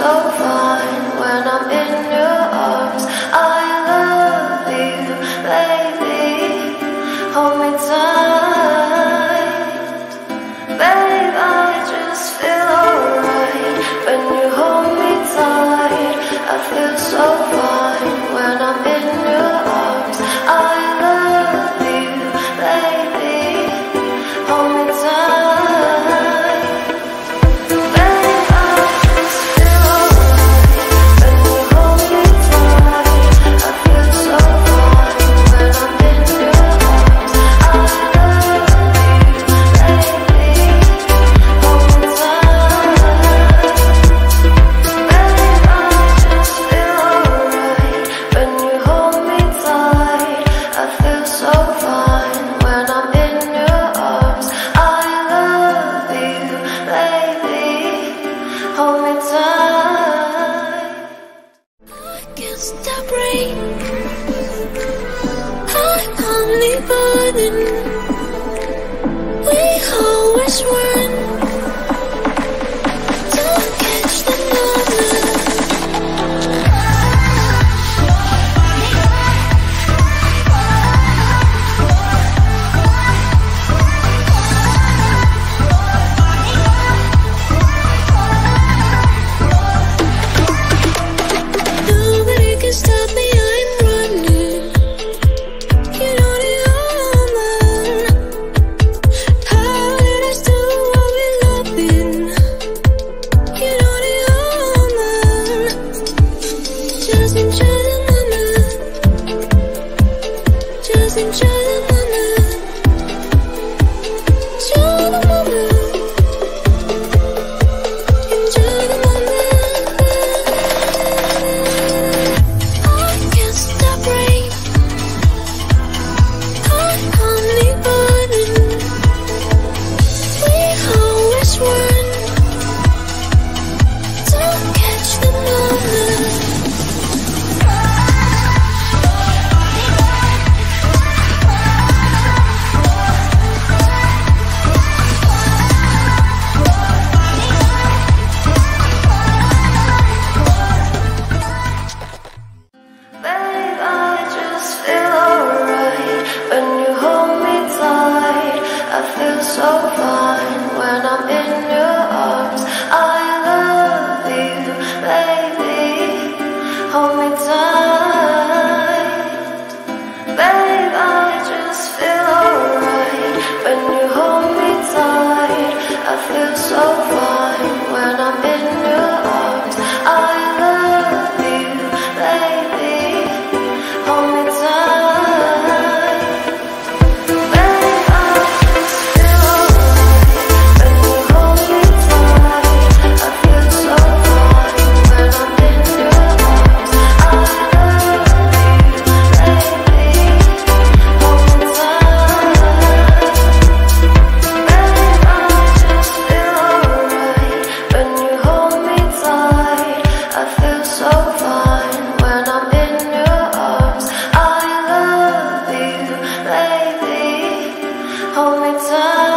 so fine when I'm in you. burning. We always were. it's up. hold me tight.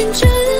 认真。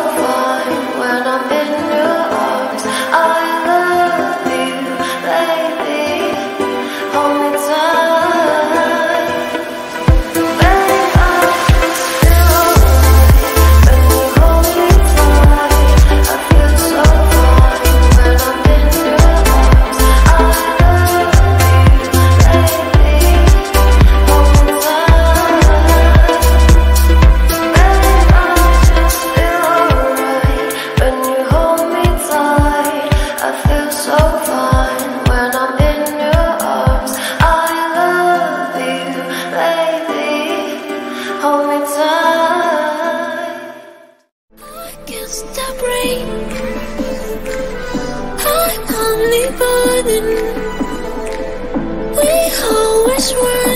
always run